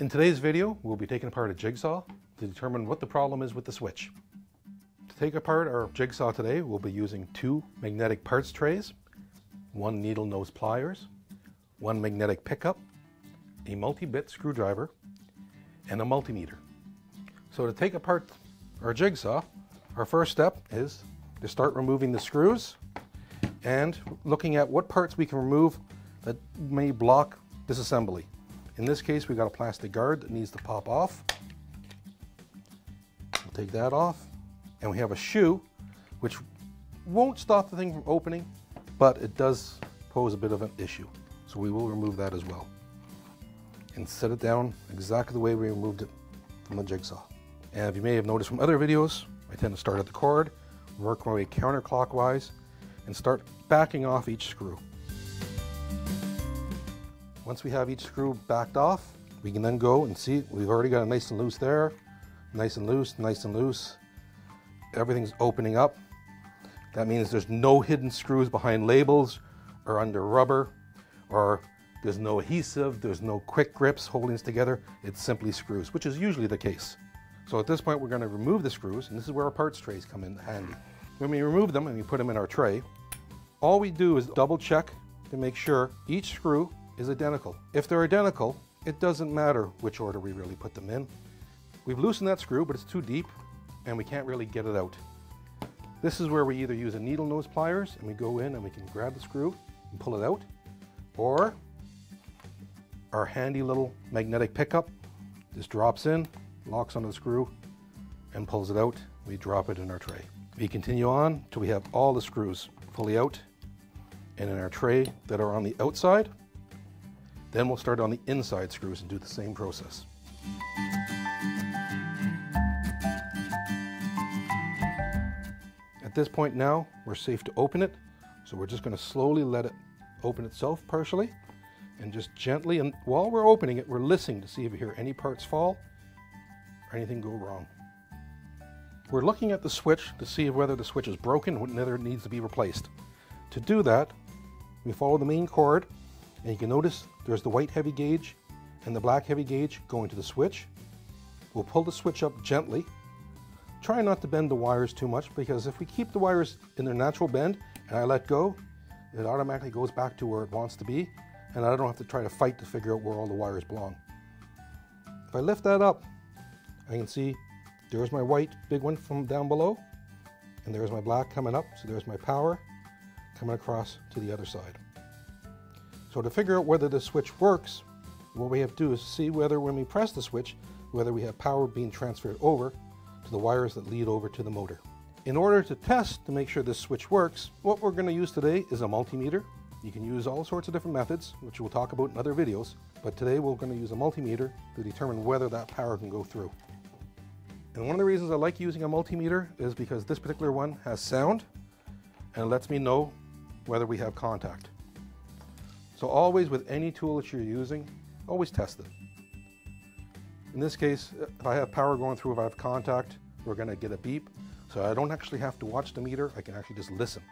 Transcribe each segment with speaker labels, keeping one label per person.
Speaker 1: In today's video, we'll be taking apart a jigsaw to determine what the problem is with the switch. To take apart our jigsaw today, we'll be using two magnetic parts trays, one needle nose pliers, one magnetic pickup, a multi-bit screwdriver, and a multimeter. So to take apart our jigsaw, our first step is to start removing the screws and looking at what parts we can remove that may block disassembly. In this case, we've got a plastic guard that needs to pop off. We'll take that off. And we have a shoe, which won't stop the thing from opening, but it does pose a bit of an issue. So we will remove that as well. And set it down exactly the way we removed it from the jigsaw. And if you may have noticed from other videos, I tend to start at the cord, work my way counterclockwise, and start backing off each screw. Once we have each screw backed off, we can then go and see we've already got it nice and loose there. Nice and loose, nice and loose. Everything's opening up. That means there's no hidden screws behind labels or under rubber or there's no adhesive, there's no quick grips holding this together. It's simply screws, which is usually the case. So at this point, we're going to remove the screws, and this is where our parts trays come in handy. When we remove them and we put them in our tray, all we do is double check to make sure each screw is identical. If they're identical, it doesn't matter which order we really put them in. We've loosened that screw, but it's too deep and we can't really get it out. This is where we either use a needle nose pliers and we go in and we can grab the screw and pull it out, or our handy little magnetic pickup just drops in, locks onto the screw, and pulls it out. We drop it in our tray. We continue on till we have all the screws fully out and in our tray that are on the outside. Then we'll start on the inside screws and do the same process. At this point now, we're safe to open it. So we're just going to slowly let it open itself partially and just gently, and while we're opening it, we're listening to see if we hear any parts fall or anything go wrong. We're looking at the switch to see whether the switch is broken, or whether it needs to be replaced. To do that, we follow the main cord and you can notice there's the white heavy gauge and the black heavy gauge going to the switch. We'll pull the switch up gently. Try not to bend the wires too much because if we keep the wires in their natural bend and I let go, it automatically goes back to where it wants to be and I don't have to try to fight to figure out where all the wires belong. If I lift that up, I can see there's my white big one from down below and there's my black coming up. So there's my power coming across to the other side. So to figure out whether the switch works, what we have to do is see whether when we press the switch, whether we have power being transferred over to the wires that lead over to the motor. In order to test to make sure this switch works, what we're going to use today is a multimeter. You can use all sorts of different methods, which we'll talk about in other videos, but today we're going to use a multimeter to determine whether that power can go through. And one of the reasons I like using a multimeter is because this particular one has sound and it lets me know whether we have contact. So always with any tool that you're using, always test it. In this case, if I have power going through, if I have contact, we're gonna get a beep. So I don't actually have to watch the meter, I can actually just listen.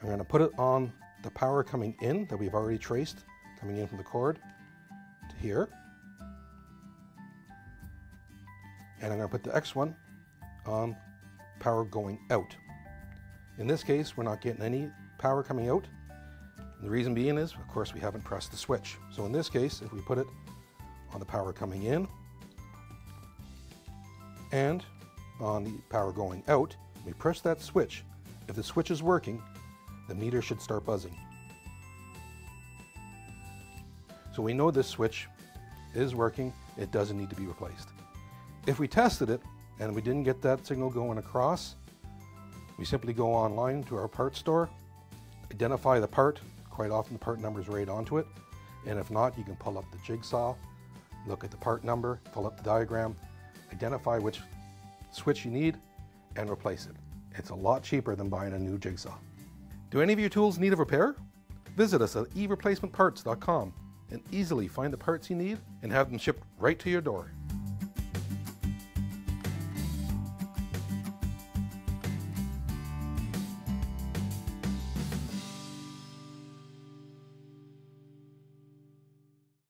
Speaker 1: I'm gonna put it on the power coming in that we've already traced, coming in from the cord to here. And I'm gonna put the X one on power going out. In this case, we're not getting any power coming out, and the reason being is, of course, we haven't pressed the switch. So in this case, if we put it on the power coming in and on the power going out, we press that switch. If the switch is working, the meter should start buzzing. So we know this switch is working, it doesn't need to be replaced. If we tested it and we didn't get that signal going across, we simply go online to our parts store, identify the part Quite often the part number is right onto it. And if not, you can pull up the jigsaw, look at the part number, pull up the diagram, identify which switch you need, and replace it. It's a lot cheaper than buying a new jigsaw. Do any of your tools need a repair? Visit us at ereplacementparts.com and easily find the parts you need and have them shipped right to your door.